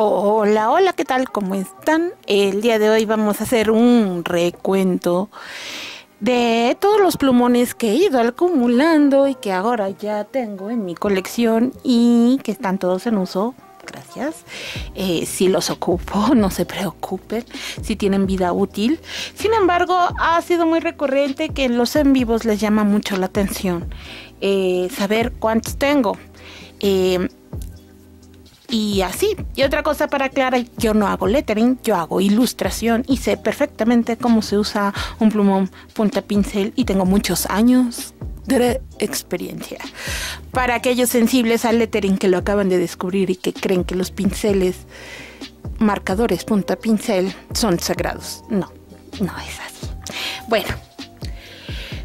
Hola, hola, ¿qué tal? ¿Cómo están? El día de hoy vamos a hacer un recuento de todos los plumones que he ido acumulando y que ahora ya tengo en mi colección y que están todos en uso. Gracias. Eh, si los ocupo, no se preocupen, si tienen vida útil. Sin embargo, ha sido muy recurrente que en los en vivos les llama mucho la atención eh, saber cuántos tengo. Eh, y así. Y otra cosa para aclarar, yo no hago lettering, yo hago ilustración y sé perfectamente cómo se usa un plumón punta pincel y tengo muchos años de experiencia. Para aquellos sensibles al lettering que lo acaban de descubrir y que creen que los pinceles marcadores punta pincel son sagrados. No, no es así. Bueno,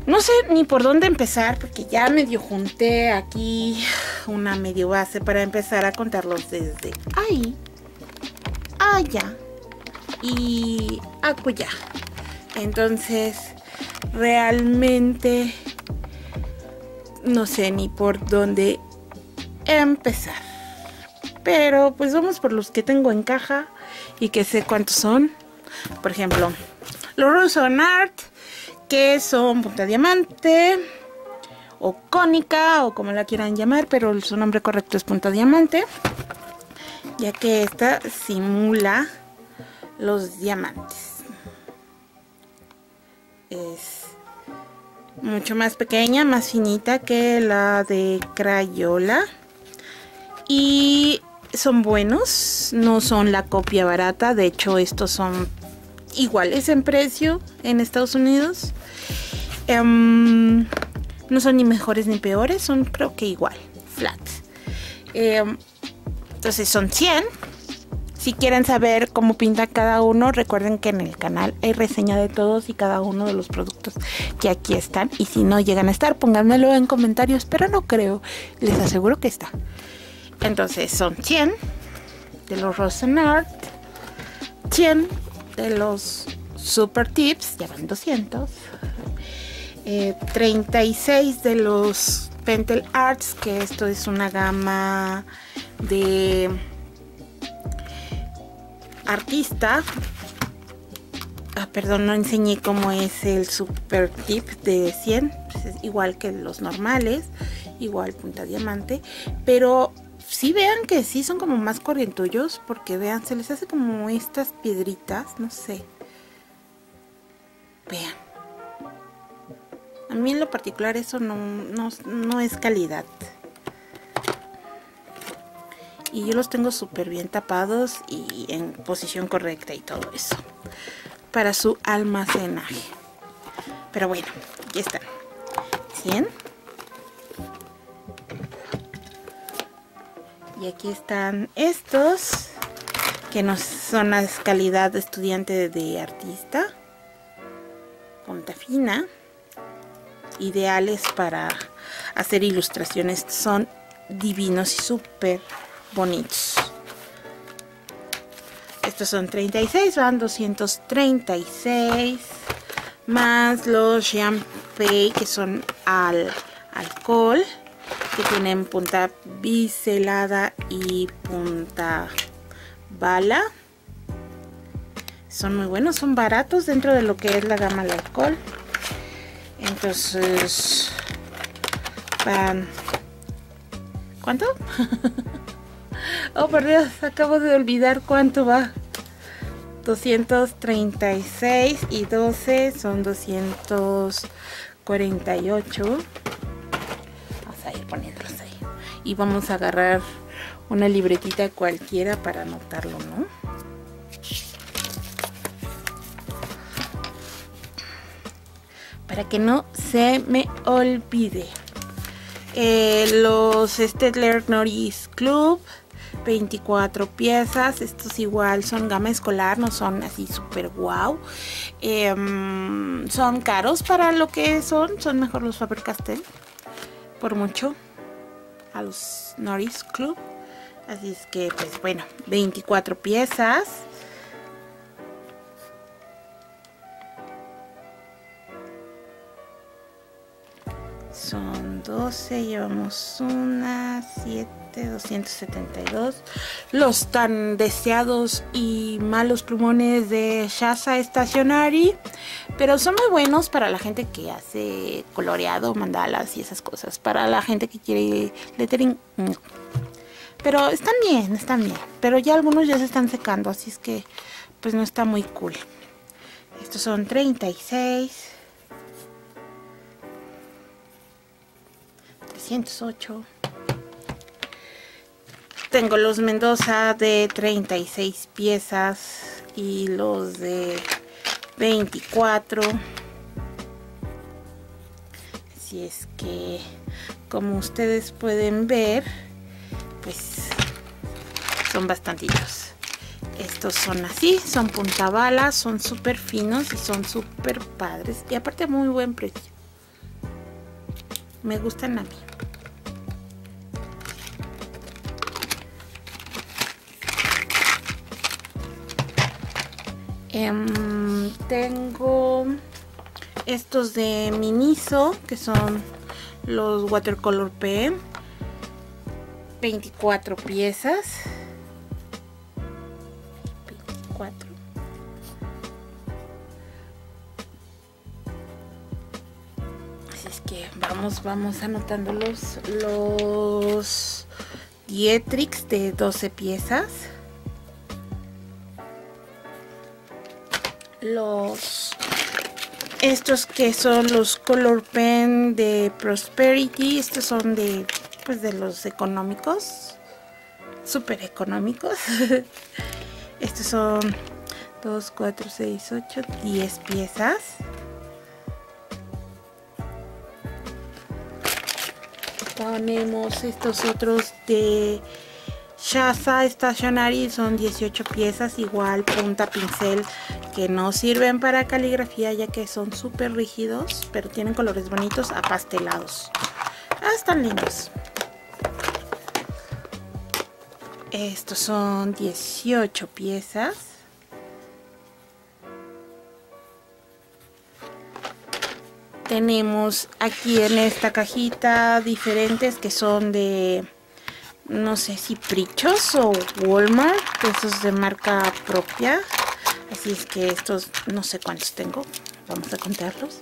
no sé ni por dónde empezar porque ya medio junté aquí una medio base para empezar a contarlos desde ahí, allá y acullá. Entonces, realmente no sé ni por dónde empezar. Pero pues vamos por los que tengo en caja y que sé cuántos son. Por ejemplo, los Roson Art que son punta diamante o cónica o como la quieran llamar, pero su nombre correcto es punta diamante, ya que esta simula los diamantes. Es mucho más pequeña, más finita que la de Crayola y son buenos, no son la copia barata, de hecho estos son iguales en precio en Estados Unidos. Em, no son ni mejores ni peores, son creo que igual, flat. Em, entonces son 100. Si quieren saber cómo pinta cada uno, recuerden que en el canal hay reseña de todos y cada uno de los productos que aquí están. Y si no llegan a estar, pónganmelo en comentarios, pero no creo. Les aseguro que está. Entonces son 100 de los Rosenart, 100 de los Super Tips, ya van 200. 36 eh, de los Pentel Arts, que esto es una gama de artista. Ah, perdón, no enseñé cómo es el super tip de 100, es igual que los normales, igual punta diamante, pero si vean que sí son como más corrientullos, porque vean, se les hace como estas piedritas, no sé. Vean. A mí en lo particular eso no, no, es calidad. Y yo los tengo súper bien tapados y en posición correcta y todo eso. Para su almacenaje. Pero bueno, aquí están. 100. Y aquí están estos. Que no son la calidad de estudiante de artista. Punta fina ideales para hacer ilustraciones. Son divinos y súper bonitos. Estos son 36, van 236. Más los champagne que son al alcohol. Que tienen punta biselada y punta bala. Son muy buenos, son baratos dentro de lo que es la gama del alcohol. Entonces, van... ¿Cuánto? oh, por Dios, acabo de olvidar cuánto va. 236 y 12 son 248. Vamos a ir poniéndolos ahí. Y vamos a agarrar una libretita cualquiera para anotarlo, ¿no? Para que no se me olvide. Eh, los Stedler Norris Club 24 piezas estos igual son gama escolar no son así super wow em, son caros para lo que son son mejor los Faber Castell por mucho a los Norris Club. Así es que pues bueno 24 piezas Son 12, llevamos una, 7, 272. Los tan deseados y malos plumones de Shasa Stationary. Pero son muy buenos para la gente que hace coloreado, mandalas y esas cosas. Para la gente que quiere lettering, no. Pero están bien, están bien. Pero ya algunos ya se están secando, así es que pues no está muy cool. Estos son 36. 308. Tengo los Mendoza de 36 piezas y los de 24. Así es que, como ustedes pueden ver, pues son bastantillos. Estos son así, son punta bala, son súper finos y son súper padres. Y aparte muy buen precio. Me gustan a mí. Em, tengo estos de Miniso, que son los Watercolor P. 24 piezas. 24. Así es que vamos, vamos anotando los, los Dietrix de 12 piezas. Los estos que son los color pen de prosperity estos son de pues de los económicos súper económicos. Estos son 2 4 6 8 10 piezas. Tenemos estos otros de Shasa Stationary son 18 piezas, igual punta pincel que no sirven para caligrafía ya que son súper rígidos, pero tienen colores bonitos apastelados. Ah, están lindos. Estos son 18 piezas. Tenemos aquí en esta cajita diferentes que son de no sé si Prichos o Walmart, esos de marca propia. Así es que estos no sé cuántos tengo, vamos a contarlos.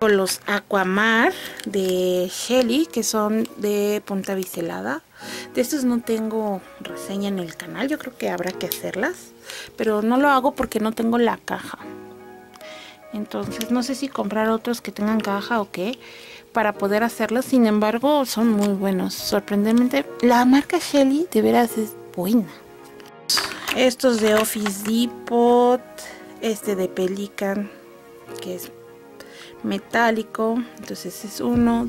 Los Aquamar de Shelly, que son de punta biselada. De estos no tengo reseña en el canal, yo creo que habrá que hacerlas. Pero no lo hago porque no tengo la caja. Entonces no sé si comprar otros que tengan caja o qué para poder hacerlos. Sin embargo, son muy buenos. Sorprendentemente, la marca Shelly de veras es buena. Estos de Office Depot, este de Pelican, que es metálico. Entonces es uno.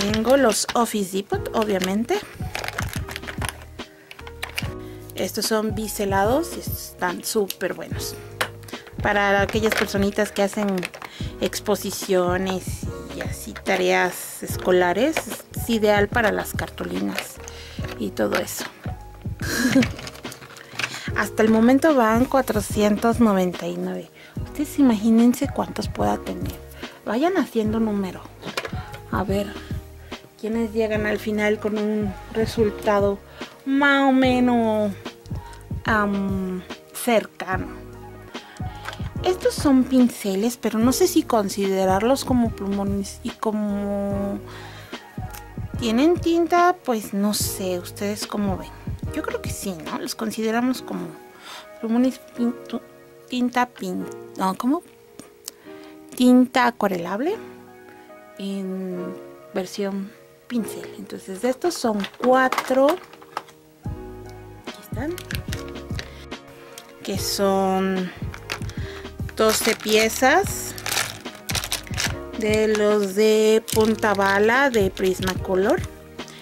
Tengo los Office Depot, obviamente. Estos son biselados y están súper buenos. Para aquellas personitas que hacen exposiciones y así tareas escolares. Es ideal para las cartulinas y todo eso. Hasta el momento van 499. Ustedes imagínense cuántos pueda tener. Vayan haciendo número. A ver quiénes llegan al final con un resultado más o menos cercano. Estos son pinceles, pero no sé si considerarlos como plumones y como tienen tinta, pues no sé, ustedes cómo ven. Yo creo que sí, ¿no? Los consideramos como plumones tinta pin, no, ¿cómo? Tinta acuarelable en versión pincel. Entonces, de estos son cuatro. Aquí están. Que son 12 piezas de los de punta bala de Prismacolor.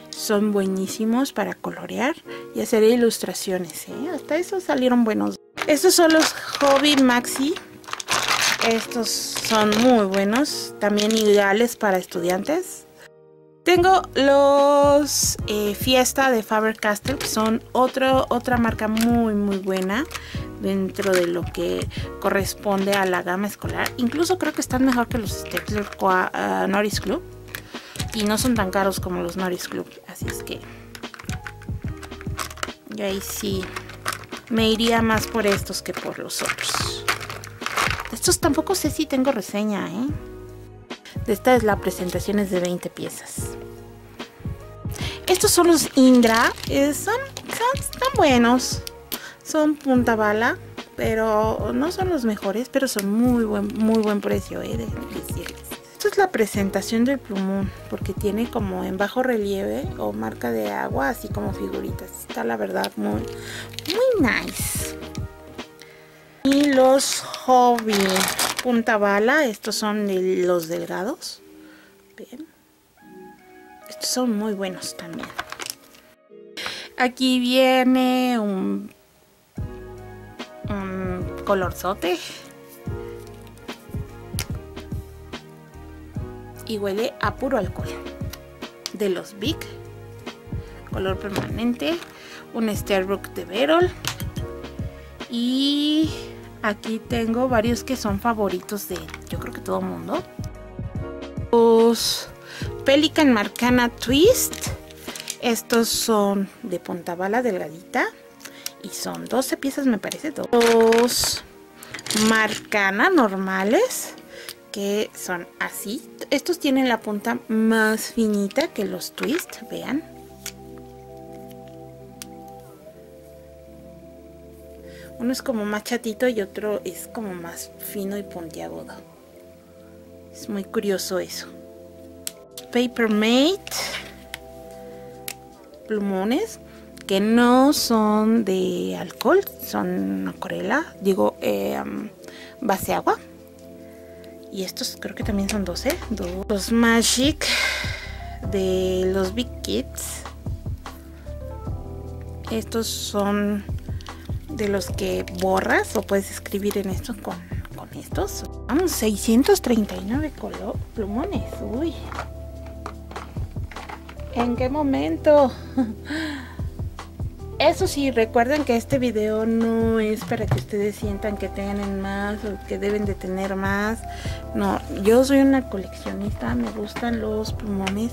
Son buenísimos para colorear y hacer ilustraciones. ¿eh? Hasta esos salieron buenos. Estos son los Hobby Maxi. Estos son muy buenos. También ideales para estudiantes. Tengo los eh, Fiesta de Faber-Castell, que son otro, otra marca muy muy buena dentro de lo que corresponde a la gama escolar. Incluso creo que están mejor que los Stapler uh, Norris Club. Y no son tan caros como los Norris Club. Así es que... Yo ahí sí me iría más por estos que por los otros. estos tampoco sé si tengo reseña, ¿eh? De esta es la presentación es de 20 piezas. Estos son los Indra. Eh, son, están buenos. Son punta bala. Pero no son los mejores. Pero son muy buen, muy buen precio, ¿eh? De, Esto es la presentación del plumón. Porque tiene como en bajo relieve o marca de agua. Así como figuritas. Está la verdad muy, muy nice. Y los Hobby punta bala. Estos son los delgados. Bien. Son muy buenos también. Aquí viene un, un colorzote. Y huele a puro alcohol. De los Big. Color permanente. Un Starbucks de Verol. Y aquí tengo varios que son favoritos de yo creo que todo el mundo. Los Pelican Marcana Twist. Estos son de punta bala delgadita. Y son 12 piezas me parece. Dos Marcana normales. Que son así. Estos tienen la punta más finita que los Twist. Vean. Uno es como más chatito y otro es como más fino y puntiagudo. Es muy curioso eso. Paper Mate. Plumones que no son de alcohol, son acuarela, digo, eh, base agua. Y estos creo que también son 12. Los Magic de los Big Kids. Estos son de los que borras o puedes escribir en estos con, con estos. Vamos, 639 color, plumones. Uy. ¿En qué momento? Eso sí, recuerden que este video no es para que ustedes sientan que tienen más o que deben de tener más. No, yo soy una coleccionista, me gustan los plumones.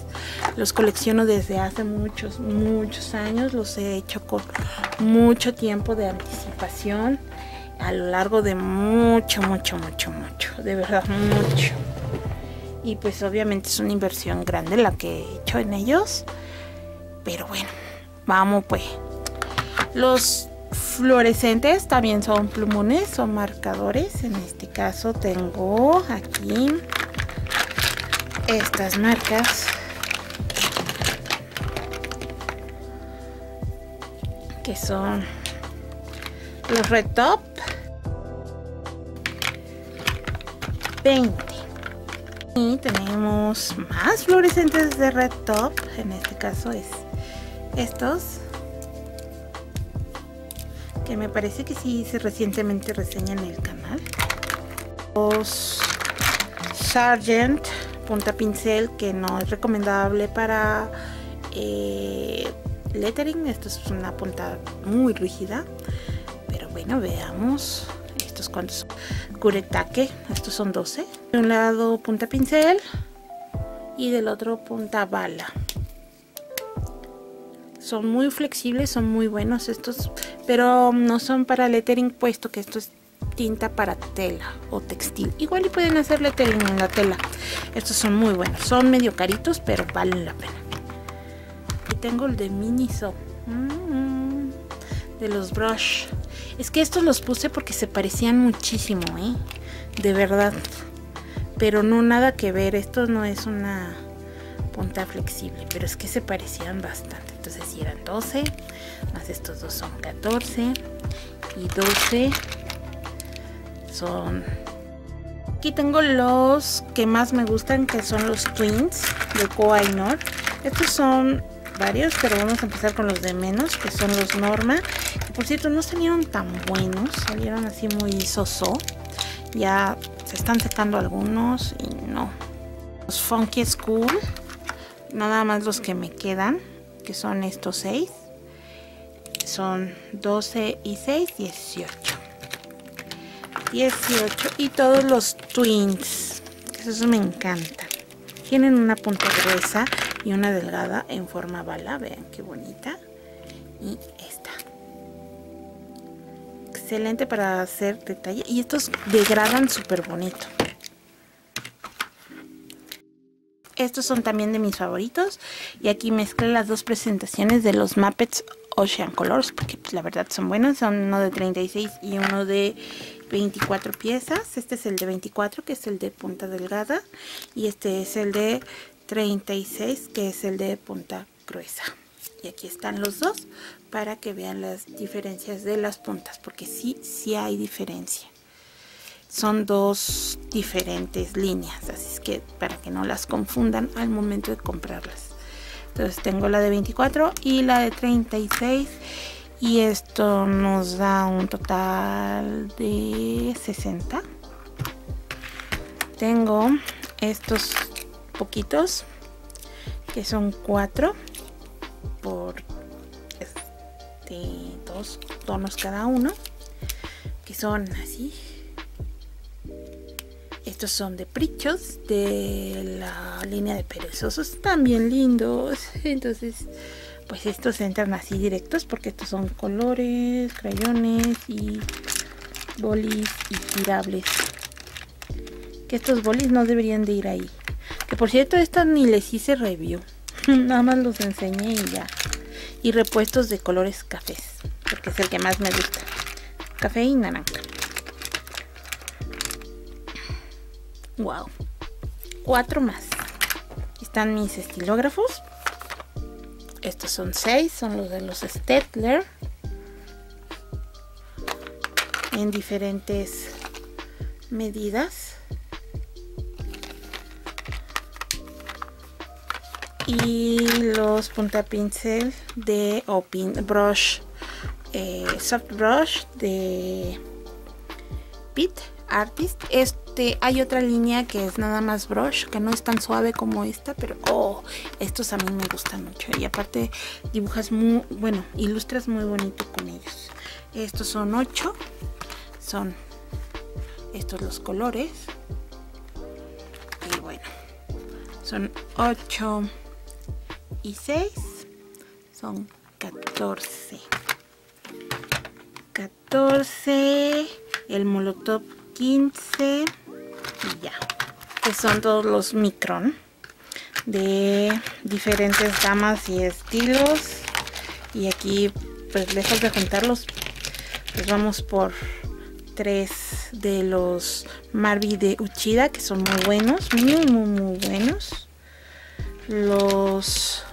Los colecciono desde hace muchos, muchos años. Los he hecho con mucho tiempo de anticipación. A lo largo de mucho, mucho, mucho, mucho. De verdad, mucho y pues obviamente es una inversión grande la que he hecho en ellos. Pero bueno vamos pues. Los fluorescentes también son plumones son marcadores. En este caso tengo aquí estas marcas. Que son los red top. 20 y tenemos más fluorescentes de red top. En este caso es estos. Que me parece que sí hice recientemente reseña en el canal. Los Sargent punta pincel que no es recomendable para eh, lettering. Esto es una punta muy rígida. Pero bueno, veamos estos cuantos curetaque. Estos son 12. De un lado punta pincel y del otro punta bala. Son muy flexibles, son muy buenos estos, pero no son para lettering puesto que esto es tinta para tela o textil. Igual y pueden hacer lettering en la tela. Estos son muy buenos. Son medio caritos, pero valen la pena. Y tengo el de Miniso. Mm, de los brush. Es que estos los puse porque se parecían muchísimo, ¿eh? De verdad pero no nada que ver, esto no es una punta flexible, pero es que se parecían bastante. Entonces si eran 12, más estos dos son 14 y 12 son... Aquí tengo los que más me gustan, que son los Twins de Koainor. Estos son varios, pero vamos a empezar con los de menos, que son los Norma. Por cierto no salieron tan buenos, salieron así muy soso. Ya están secando algunos y no. Los Funky School, nada más los que me quedan, que son estos 6. Son 12 y 6, 18. 18 y todos los twins. Eso me encanta. Tienen una punta gruesa y una delgada en forma bala. Vean qué bonita. Y esta. Excelente para hacer detalle. Y estos degradan súper bonito. Estos son también de mis favoritos. Y aquí mezclé las dos presentaciones de los Muppets Ocean Colors. Porque pues, la verdad son buenos. Son uno de 36 y uno de 24 piezas. Este es el de 24 que es el de punta delgada. Y este es el de 36 que es el de punta gruesa. Y aquí están los dos para que vean las diferencias de las puntas. Porque sí, sí hay diferencia son dos diferentes líneas así es que para que no las confundan al momento de comprarlas entonces tengo la de 24 y la de 36 y esto nos da un total de 60 tengo estos poquitos que son 4 por este, dos tonos cada uno que son así estos son de prichos de la línea de perezosos. También lindos. Entonces, pues estos entran así directos porque estos son colores, crayones y bolis y tirables. Que estos bolis no deberían de ir ahí. Que por cierto, esta ni les hice review. Nada más los enseñé y ya. Y repuestos de colores cafés. Porque es el que más me gusta. Café y naranja. Wow. Cuatro más. Están mis estilógrafos. Estos son seis, son los de los Stetler. En diferentes medidas. Y los punta pincel de o brush, eh, soft brush de Pit Artist. Este, hay otra línea que es nada más brush, que no es tan suave como esta, pero oh, estos a mí me gustan mucho. Y aparte dibujas muy, bueno, ilustras muy bonito con ellos. Estos son 8, son estos los colores. Y bueno, son 8 y 6, son 14. 14, el molotov 15 y ya. Que son todos los micron de diferentes gamas y estilos. Y aquí pues lejos de juntarlos pues vamos por tres de los Marby de Uchida que son muy buenos muy muy muy buenos los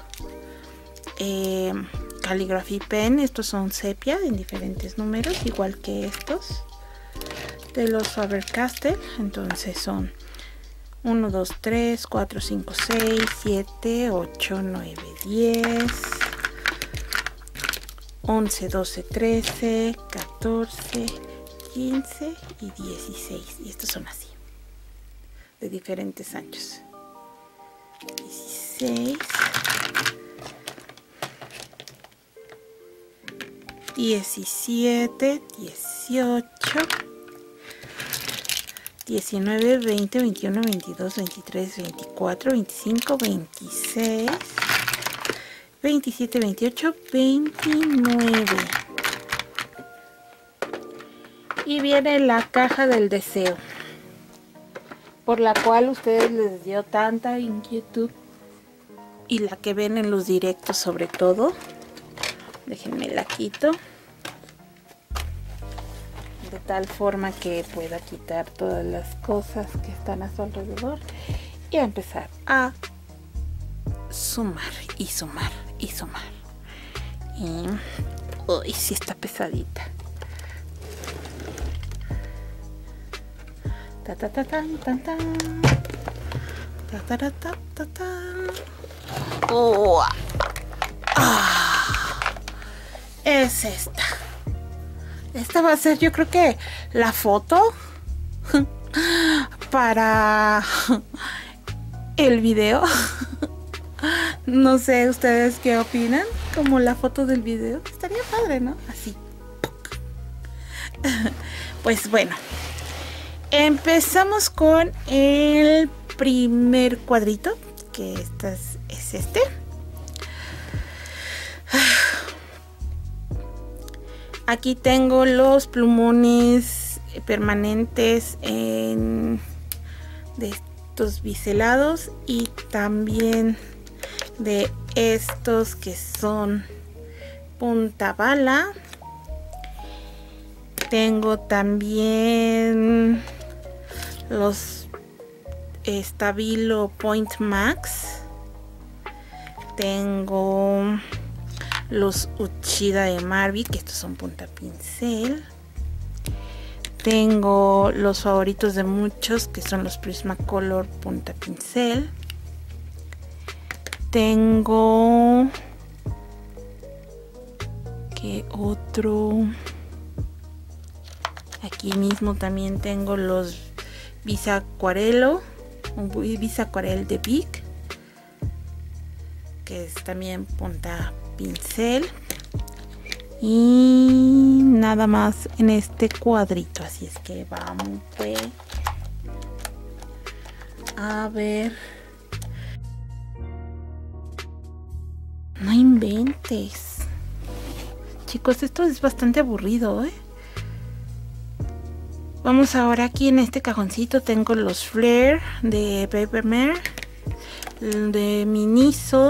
eh, Calligraphy Pen estos son sepia en diferentes números igual que estos de los Faber-Castell. Entonces son 1, 2, 3, 4, 5, 6, 7, 8, 9, 10, 11, 12, 13, 14, 15 y 16. Y estos son así, de diferentes anchos. 16, 17, 18, 19, 20, 21, 22, 23, 24, 25, 26, 27, 28, 29. Y viene la caja del deseo, por la cual ustedes les dio tanta inquietud y la que ven en los directos sobre todo. Déjenme la quito. De tal forma que pueda quitar todas las cosas que están a su alrededor y a empezar a sumar y sumar y sumar. Y hoy si está pesadita ta ta ta tan tan tan ta ta ta ta ta ah. es esta esta va a ser yo creo que la foto para el video. No sé ustedes qué opinan, como la foto del video. Estaría padre, ¿no? Así. Pues bueno, empezamos con el primer cuadrito, que este es, es este. Aquí tengo los plumones permanentes en, de estos biselados y también de estos que son punta bala tengo también los Stabilo Point Max. Tengo los Uchida de Marby que estos son punta pincel. Tengo los favoritos de muchos que son los Prismacolor punta pincel. Tengo que otro aquí mismo también tengo los Visa Acuarelo un Visa Acuarel de Big que es también punta pincel. Y nada más en este cuadrito así es que vamos a ver. No inventes. Chicos esto es bastante aburrido ¿eh? Vamos ahora aquí en este cajoncito tengo los Flare de Paper Mare, de Miniso,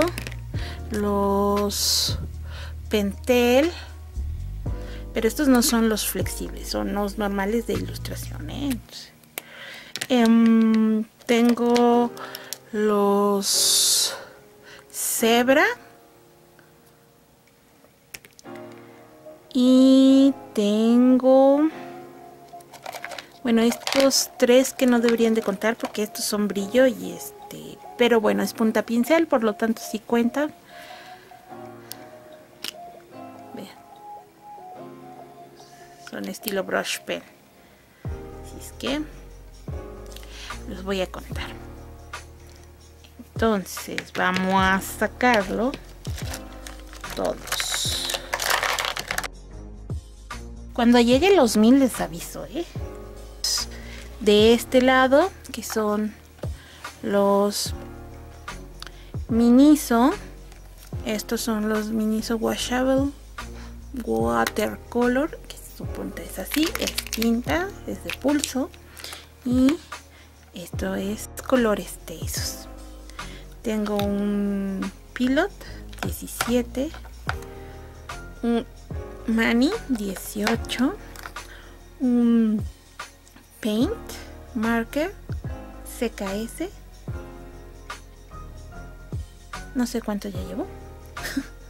los Pentel, pero estos no son los flexibles, son los normales de ilustración. ¿eh? Em, tengo los Zebra y tengo bueno, estos tres que no deberían de contar porque estos son brillo y este... Pero bueno, es punta pincel, por lo tanto sí cuenta. Vean. Son estilo brush pen. Así es que los voy a contar. Entonces vamos a sacarlo todos. Cuando llegue los mil les aviso, ¿eh? De este lado que son los Miniso. Estos son los Miniso Washable Watercolor que su punta es así, es tinta, es de pulso. Y esto es colores de esos tengo un Pilot 17 un Mani 18 un Paint, Marker, CKS. No sé cuánto ya llevo.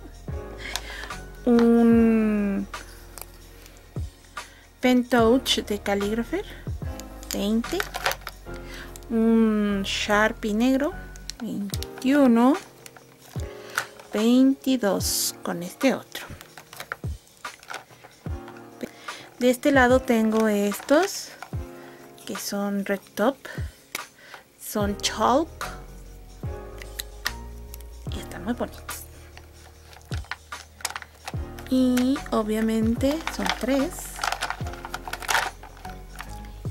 un Pen Touch de Calligrapher 20. Un Sharpie negro 21. 22 con este otro. De este lado tengo estos que son red top son chalk y están muy bonitos. Y obviamente son tres.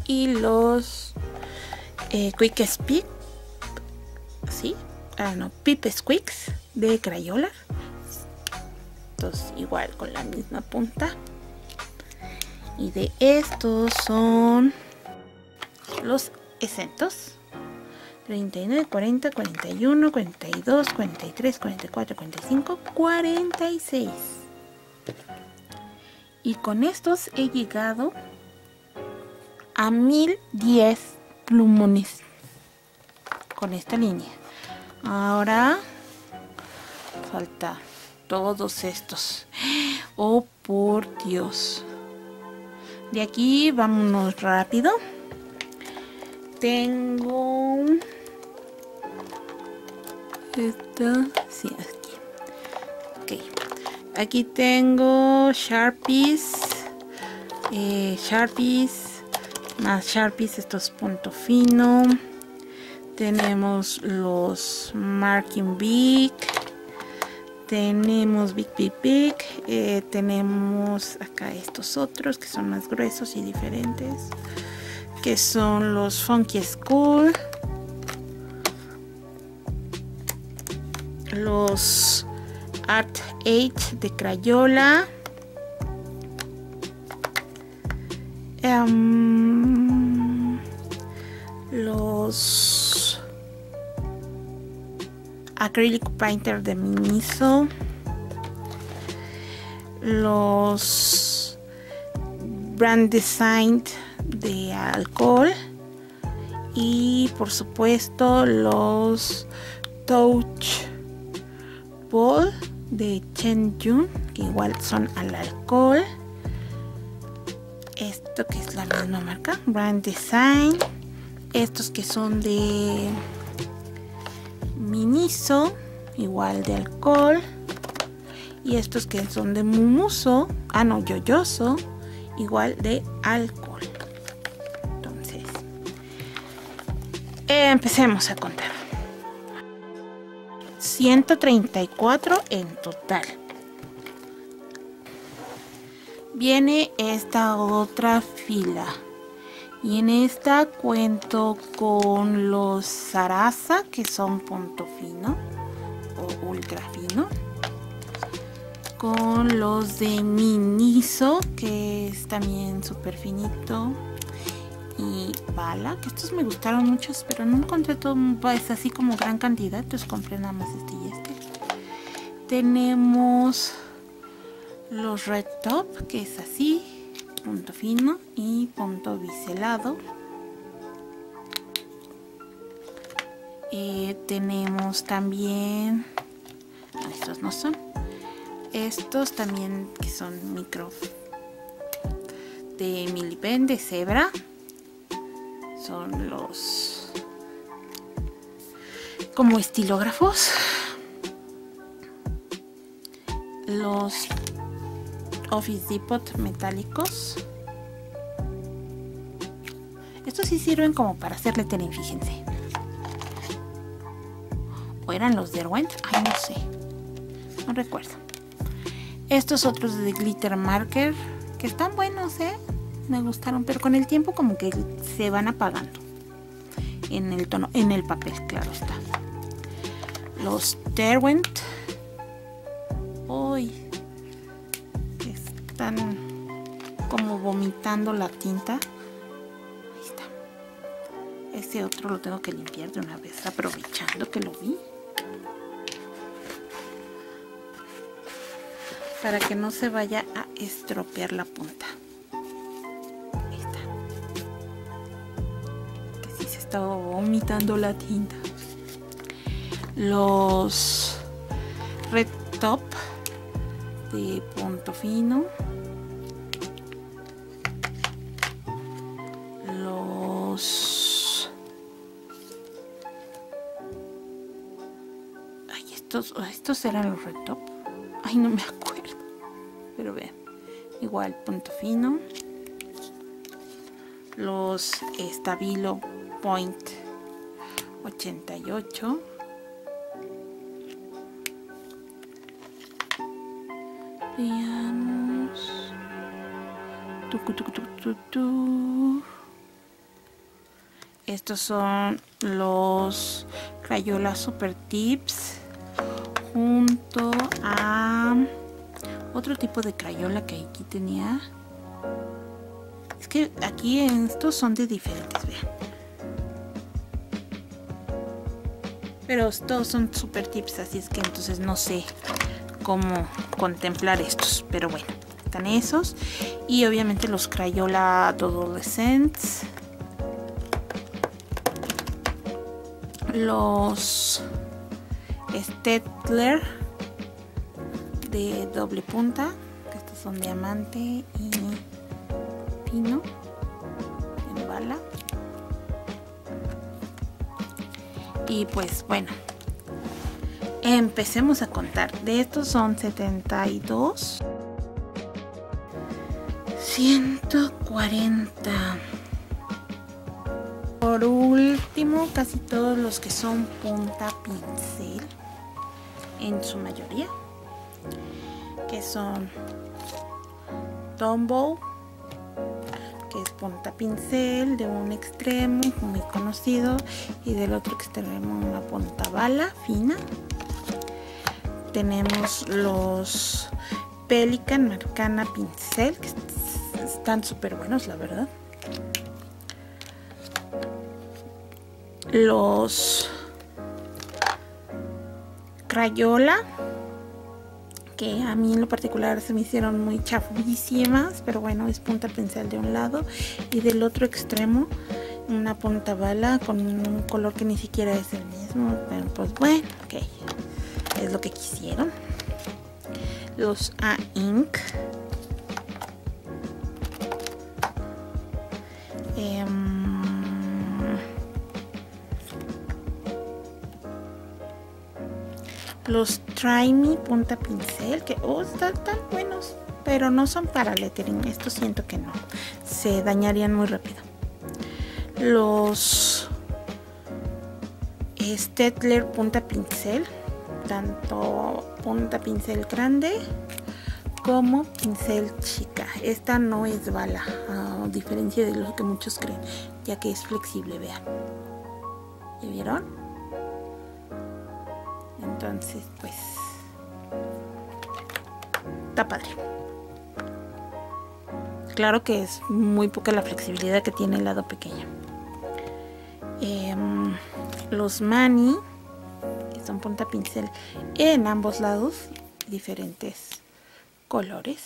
Y los eh, quick speak sí ah no pip squeaks de crayola. Estos igual con la misma punta. Y de estos son los exentos. 39, 40, 41, 42, 43, 44, 45, 46. Y con estos he llegado a 1010 plumones con esta línea. Ahora falta todos estos. Oh, por Dios. De aquí vámonos rápido tengo esta sí aquí. Ok. Aquí tengo sharpies eh, sharpies más sharpies estos punto fino. Tenemos los marking big. Tenemos big big big. Eh, tenemos acá estos otros que son más gruesos y diferentes que son los Funky School, los Art 8 de Crayola, um, los Acrylic Painter de Miniso, los Brand Design de alcohol y por supuesto los Touch Ball de Chen Yun que igual son al alcohol. Esto que es la misma marca Brand Design. Estos que son de Miniso igual de alcohol. Y estos que son de Mumuso ah no Yoyoso igual de alcohol empecemos a contar. 134 en total. Viene esta otra fila. Y en esta cuento con los Sarasa que son punto fino o ultra fino. Con los de Miniso que es también súper finito y bala que estos me gustaron muchos pero no encontré todo pues así como gran cantidad entonces compré nada más este y este. Tenemos los red top que es así punto fino y punto biselado. Eh, tenemos también estos no son estos también que son micro de milipen de cebra son los como estilógrafos los Office Depot metálicos. Estos sí sirven como para hacer lettering, fíjense. ¿O eran los de Erwent? Ay, no sé. No recuerdo. Estos otros de Glitter Marker, que están buenos, ¿eh? Me gustaron, pero con el tiempo como que se van apagando. En el tono, en el papel, claro está. Los Derwent. Uy, están como vomitando la tinta. Ahí está. Este otro lo tengo que limpiar de una vez, aprovechando que lo vi. Para que no se vaya a estropear la punta. Vomitando la tinta. Los Red Top de punto fino. Los ay estos estos eran los red top. Ay no me acuerdo. Pero vean igual punto fino. Los estabilo point 88 Veamos. Estos son los Crayola Super Tips junto a otro tipo de Crayola que aquí tenía. Es que aquí estos son de diferentes, vean. Pero todos son super tips, así es que entonces no sé cómo contemplar estos. Pero bueno, están esos. Y obviamente los Crayola Adolescents. Los Stetler de doble punta. Que estos son diamante y pino. En bala. Y pues bueno, Empecemos a contar. De estos son 72. 140. Por último, casi todos los que son punta pincel. En su mayoría. Que son Dumbo, que es punta pincel de un extremo muy conocido y del otro extremo una punta bala fina. Tenemos los Pelican Marcana Pincel que están súper buenos la verdad. Los Crayola que a mí en lo particular se me hicieron muy chafudísimas, pero bueno, es punta pincel de un lado y del otro extremo una punta bala con un color que ni siquiera es el mismo, pero pues bueno, ok, es lo que quisieron. Los A-Ink. los Try Me punta pincel que oh, están tan buenos pero no son para lettering estos siento que no. Se dañarían muy rápido. Los Stetler punta pincel tanto punta pincel grande como pincel chica. Esta no es bala a diferencia de lo que muchos creen ya que es flexible vean. ¿ya vieron? Entonces, pues, padre. Claro que es muy poca la flexibilidad que tiene el lado pequeño. Em, los mani, son punta pincel en ambos lados, diferentes colores.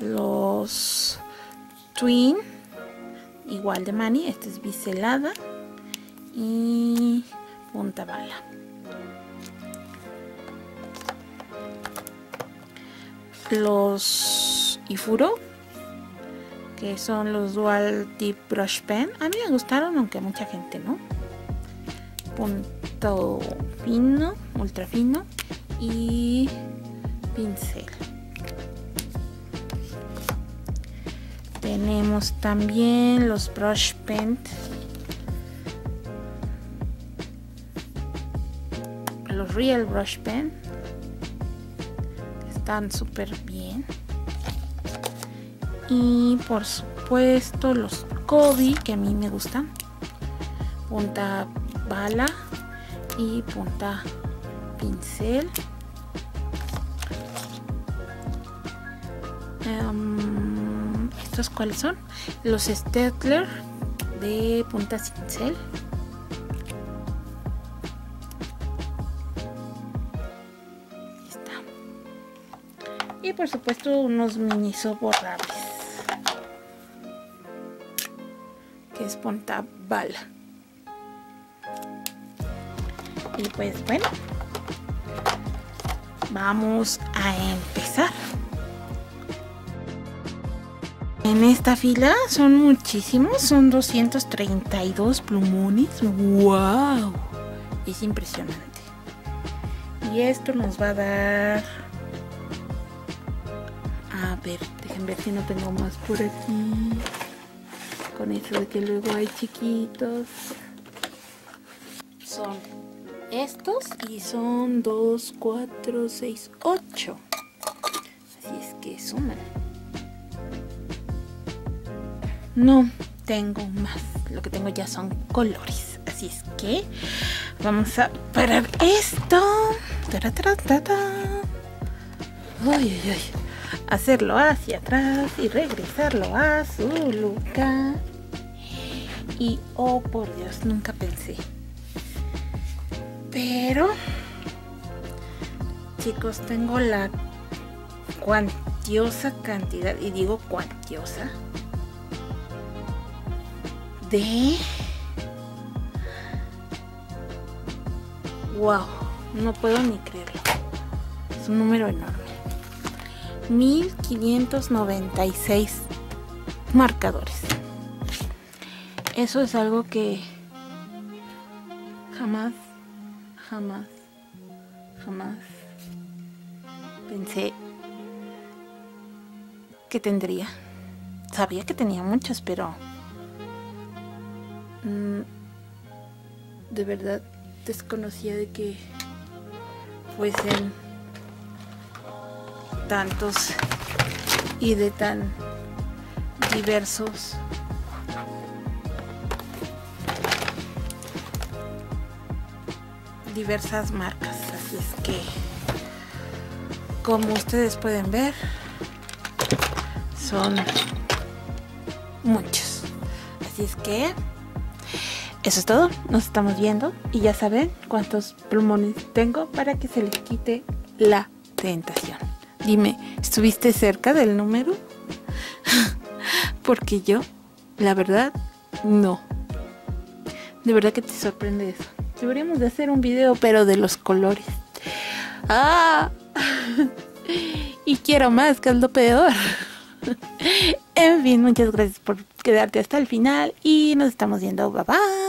Los twin, igual de mani, esta es biselada y punta bala. Los Ifuro, que son los Dual Tip Brush Pen, a mí me gustaron, aunque mucha gente no. Punto fino, ultra fino y pincel. Tenemos también los Brush Pen Real Brush Pen. Están súper bien. Y por supuesto los Kobe, que a mí me gustan. Punta bala y punta pincel. Em, ¿Estos cuáles son? Los Stetler de punta cincel. Por supuesto unos mini borrables que es punta bala. Y pues bueno vamos a empezar. En esta fila son muchísimos son 232 plumones. Wow es impresionante. Y esto nos va a dar déjenme ver si no tengo más por aquí. Con eso de que luego hay chiquitos. Son estos y son 2, 4, 6, 8. Así es que suman. No tengo más. Lo que tengo ya son colores. Así es que vamos a parar esto. Ay, ay, ay hacerlo hacia atrás y regresarlo a su lugar. Y oh por Dios, nunca pensé. Pero, chicos, tengo la cuantiosa cantidad, y digo cuantiosa, de... ¡Wow! No puedo ni creerlo. Es un número enorme. 1596 marcadores. Eso es algo que jamás, jamás, jamás pensé que tendría. Sabía que tenía muchos, pero mm, de verdad desconocía de que fuesen tantos y de tan diversos. Diversas marcas así es que como ustedes pueden ver son muchos. Así es que eso es todo. Nos estamos viendo y ya saben cuántos plumones tengo para que se les quite la tentación dime estuviste cerca del número porque yo la verdad no de verdad que te sorprende eso Deberíamos de hacer un video, pero de los colores. ¡Ah! y quiero más, que es lo peor. en fin, muchas gracias por quedarte hasta el final y nos estamos viendo. Bye bye.